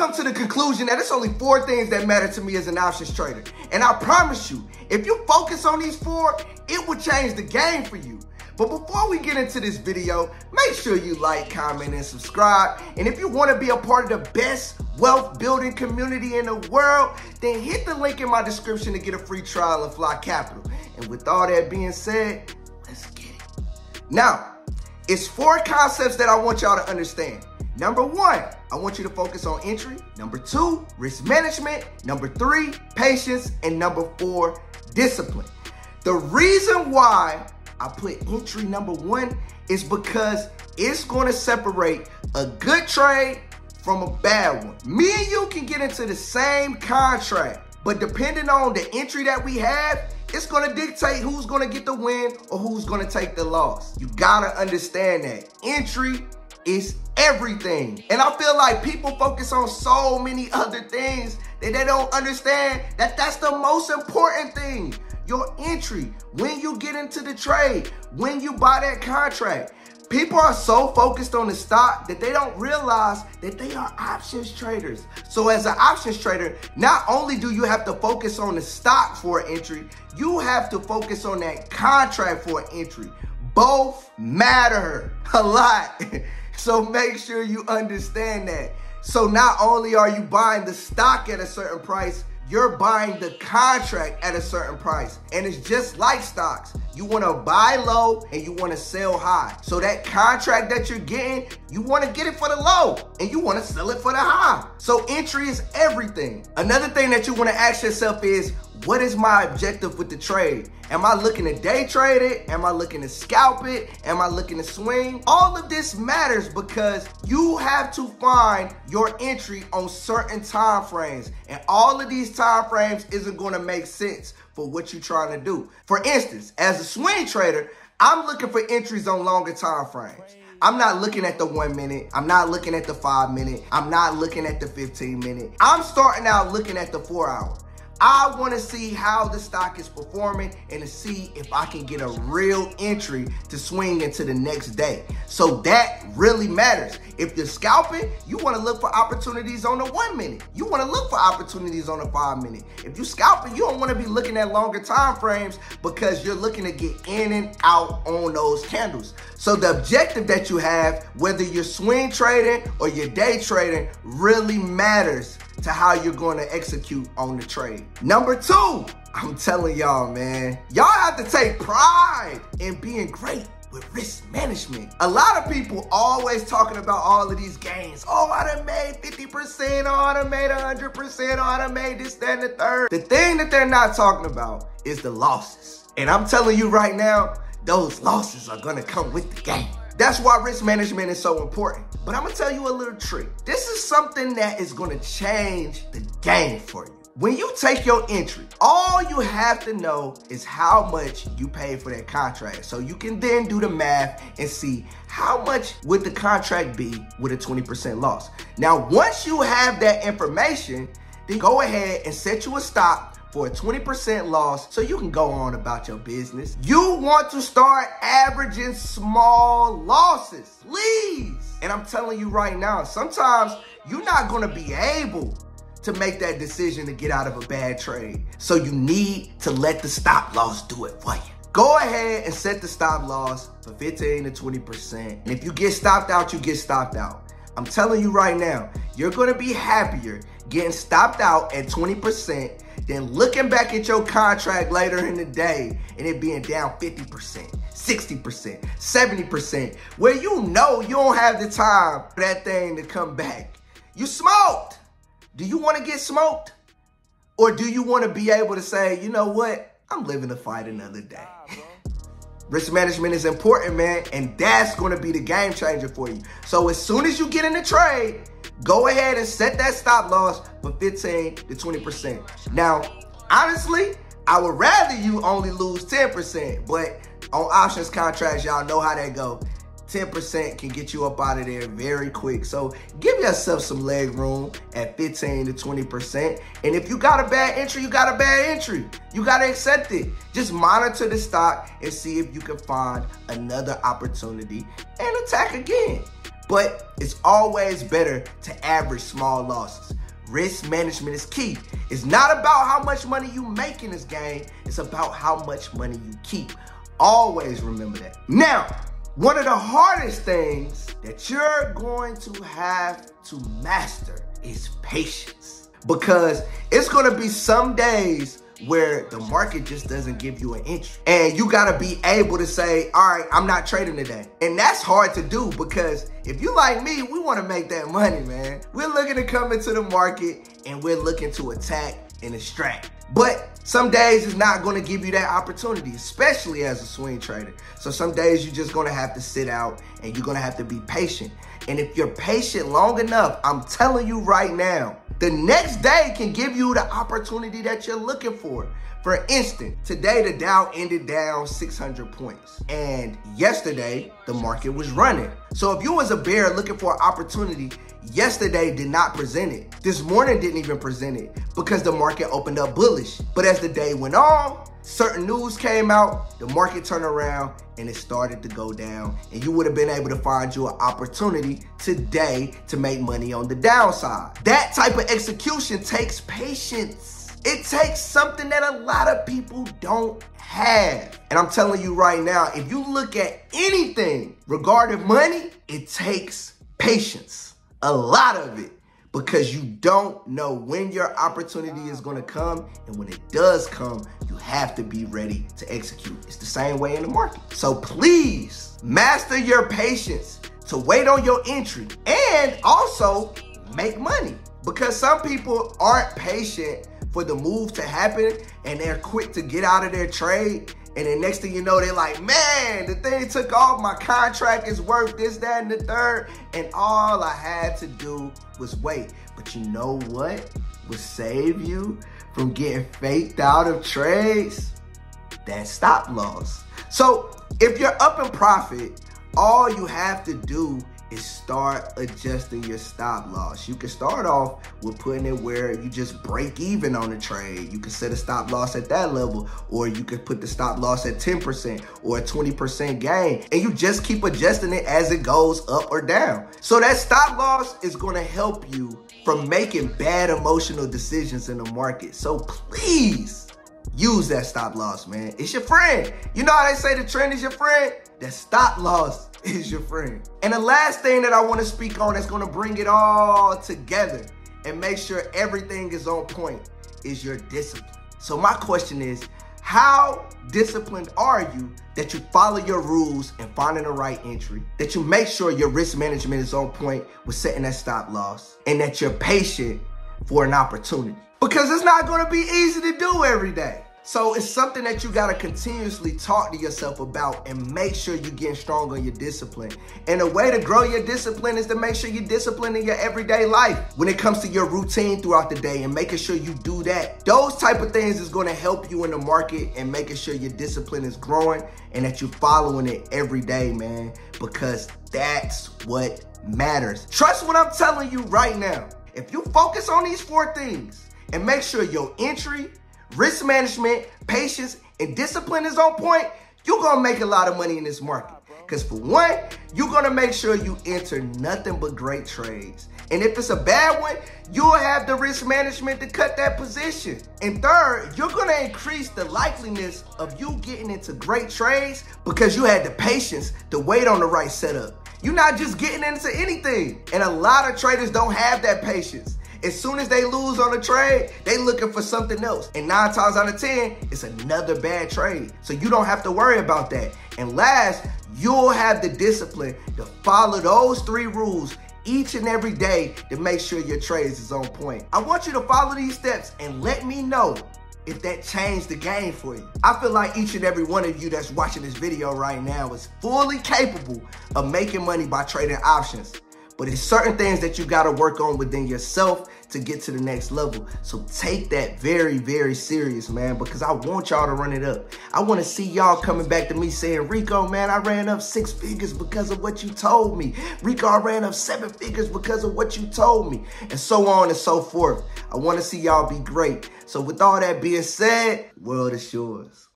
come to the conclusion that it's only four things that matter to me as an options trader. And I promise you, if you focus on these four, it will change the game for you. But before we get into this video, make sure you like, comment, and subscribe. And if you want to be a part of the best wealth building community in the world, then hit the link in my description to get a free trial of FLI Capital. And with all that being said, let's get it. Now, it's four concepts that I want y'all to understand. Number one, I want you to focus on entry. Number two, risk management. Number three, patience. And number four, discipline. The reason why I put entry number one is because it's going to separate a good trade from a bad one. Me and you can get into the same contract, but depending on the entry that we have, it's going to dictate who's going to get the win or who's going to take the loss. You got to understand that entry is everything. And I feel like people focus on so many other things that they don't understand that that's the most important thing your entry, when you get into the trade, when you buy that contract. People are so focused on the stock that they don't realize that they are options traders. So as an options trader, not only do you have to focus on the stock for entry, you have to focus on that contract for entry. Both matter a lot. So make sure you understand that. So not only are you buying the stock at a certain price, you're buying the contract at a certain price. And it's just like stocks. You want to buy low and you want to sell high. So that contract that you're getting, you want to get it for the low and you want to sell it for the high. So entry is everything. Another thing that you want to ask yourself is, what is my objective with the trade? Am I looking to day trade it? Am I looking to scalp it? Am I looking to swing? All of this matters because you have to find your entry on certain time frames. And all of these time frames isn't going to make sense for what you're trying to do. For instance, as a swing trader, I'm looking for entries on longer time frames. I'm not looking at the one minute. I'm not looking at the five minute. I'm not looking at the 15 minute. I'm starting out looking at the four hour. I want to see how the stock is performing and to see if I can get a real entry to swing into the next day. So that really matters. If you're scalping, you want to look for opportunities on the one minute. You want to look for opportunities on the five minute. If you're scalping, you don't want to be looking at longer time frames because you're looking to get in and out on those candles. So the objective that you have, whether you're swing trading or you're day trading, really matters to how you're going to execute on the trade. Number two, I'm telling y'all, man, y'all have to take pride in being great with risk management. A lot of people always talking about all of these gains. Oh, I done made 50%, oh, I done made 100%, oh, I done made this, that, and the third. The thing that they're not talking about is the losses. And I'm telling you right now, those losses are gonna come with the game. That's why risk management is so important. But I'm gonna tell you a little trick. This is something that is gonna change the game for you. When you take your entry, all you have to know is how much you paid for that contract. So you can then do the math and see how much would the contract be with a 20% loss. Now, once you have that information, then go ahead and set you a stop for a 20% loss so you can go on about your business. You want to start averaging small losses, please. And I'm telling you right now, sometimes you're not going to be able to make that decision to get out of a bad trade. So you need to let the stop loss do it for you. Go ahead and set the stop loss for 15 to 20%. And if you get stopped out, you get stopped out. I'm telling you right now, you're gonna be happier getting stopped out at 20% than looking back at your contract later in the day and it being down 50%, 60%, 70%, where you know you don't have the time for that thing to come back. You smoked. Do you want to get smoked? Or do you want to be able to say, you know what? I'm living to fight another day. Risk management is important, man, and that's going to be the game changer for you. So as soon as you get in the trade, go ahead and set that stop loss for 15 to 20%. Now, honestly, I would rather you only lose 10%, but on options contracts, y'all know how that go. 10% can get you up out of there very quick. So give yourself some leg room at 15 to 20%. And if you got a bad entry, you got a bad entry. You got to accept it. Just monitor the stock and see if you can find another opportunity and attack again. But it's always better to average small losses. Risk management is key. It's not about how much money you make in this game, it's about how much money you keep. Always remember that. Now, one of the hardest things that you're going to have to master is patience. Because it's gonna be some days where the market just doesn't give you an entry. And you gotta be able to say, all right, I'm not trading today. And that's hard to do because if you like me, we wanna make that money, man. We're looking to come into the market and we're looking to attack and extract. But some days it's not gonna give you that opportunity, especially as a swing trader. So some days you're just gonna have to sit out and you're gonna have to be patient. And if you're patient long enough, I'm telling you right now, the next day can give you the opportunity that you're looking for. For instance, today the Dow ended down 600 points. And yesterday, the market was running. So if you was a bear looking for an opportunity, yesterday did not present it. This morning didn't even present it because the market opened up bullish. But as the day went on, certain news came out, the market turned around and it started to go down. And you would have been able to find you an opportunity today to make money on the downside. That type of execution takes patience. It takes something that a lot of people don't have. And I'm telling you right now, if you look at anything regarding money, it takes patience. A lot of it because you don't know when your opportunity is going to come. And when it does come, you have to be ready to execute. It's the same way in the market. So please master your patience to wait on your entry and also make money because some people aren't patient for the move to happen and they're quick to get out of their trade and then next thing you know, they're like, man, the thing took off. My contract is worth this, that, and the third. And all I had to do was wait. But you know what would save you from getting faked out of trades? That stop loss. So if you're up in profit, all you have to do is start adjusting your stop loss. You can start off with putting it where you just break even on the trade. You can set a stop loss at that level, or you can put the stop loss at 10% or a 20% gain, and you just keep adjusting it as it goes up or down. So that stop loss is gonna help you from making bad emotional decisions in the market. So please, use that stop loss, man. It's your friend. You know how they say the trend is your friend? That stop loss is your friend. And the last thing that I want to speak on that's going to bring it all together and make sure everything is on point is your discipline. So my question is, how disciplined are you that you follow your rules and finding the right entry, that you make sure your risk management is on point with setting that stop loss, and that you're patient for an opportunity? Because it's not going to be easy to do every day. So it's something that you gotta continuously talk to yourself about and make sure you're getting strong on your discipline. And a way to grow your discipline is to make sure you're disciplined in your everyday life when it comes to your routine throughout the day and making sure you do that. Those type of things is gonna help you in the market and making sure your discipline is growing and that you're following it every day, man, because that's what matters. Trust what I'm telling you right now. If you focus on these four things and make sure your entry, risk management, patience, and discipline is on point, you're gonna make a lot of money in this market. Because for one, you're gonna make sure you enter nothing but great trades. And if it's a bad one, you'll have the risk management to cut that position. And third, you're gonna increase the likeliness of you getting into great trades because you had the patience to wait on the right setup. You're not just getting into anything. And a lot of traders don't have that patience. As soon as they lose on a trade, they looking for something else. And nine times out of 10, it's another bad trade. So you don't have to worry about that. And last, you'll have the discipline to follow those three rules each and every day to make sure your trades is on point. I want you to follow these steps and let me know if that changed the game for you. I feel like each and every one of you that's watching this video right now is fully capable of making money by trading options. But it's certain things that you got to work on within yourself to get to the next level. So take that very, very serious, man, because I want y'all to run it up. I want to see y'all coming back to me saying, Rico, man, I ran up six figures because of what you told me. Rico, I ran up seven figures because of what you told me, and so on and so forth. I want to see y'all be great. So with all that being said, world is yours.